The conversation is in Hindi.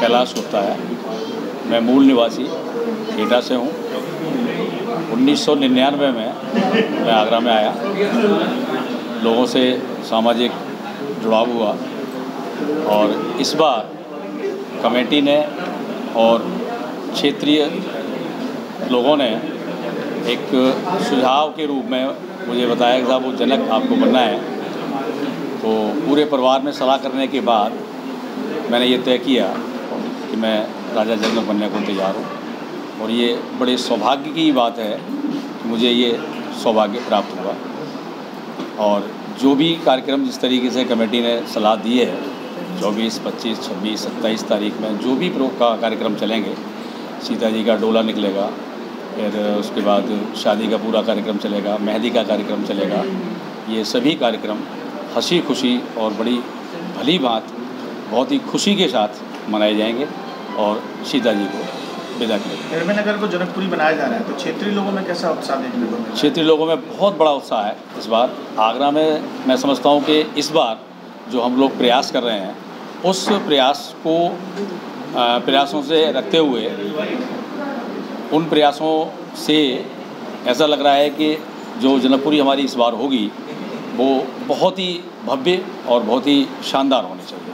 कैलाश गुप्ता है। मैं मूल निवासी एटा से हूँ। 1999 में मैं आगरा में आया। लोगों से सामाजिक जुड़ाव हुआ और इस बार कमेटी ने और क्षेत्रीय लोगों ने एक सुझाव के रूप में मुझे बताया कि साहब वो जनक आपको बनना है। तो पूरे परिवार में सलाह करने के बाद मैंने ये तय किया कि मैं राजा जनक बनने को तैयार हूँ। और ये बड़े सौभाग्य की बात है कि मुझे ये सौभाग्य प्राप्त हुआ। और जो भी कार्यक्रम जिस तरीके से कमेटी ने सलाह दी है, चौबीस, पच्चीस, छब्बीस, सत्ताईस तारीख में जो भी प्रो, का कार्यक्रम चलेंगे, सीता जी का डोला निकलेगा, फिर उसके बाद शादी का पूरा कार्यक्रम चलेगा, मेहंदी का कार्यक्रम चलेगा। ये सभी कार्यक्रम हँसी खुशी और बड़ी भली बात बहुत ही खुशी के साथ मनाए जाएँगे और सीता जी को विदा करेंगे। निर्मय नगर को जनकपुरी बनाया जा रहा है तो क्षेत्रीय लोगों में कैसा उत्साह देखने को मिला क्षेत्रीय लोगों में बहुत बड़ा उत्साह है इस बार। आगरा में मैं समझता हूँ कि इस बार जो हम लोग प्रयास कर रहे हैं उस प्रयास को प्रयासों से रखते हुए उन प्रयासों से ऐसा लग रहा है कि जो जनकपुरी हमारी इस बार होगी वो बहुत ही भव्य और बहुत ही शानदार होनी चाहिए।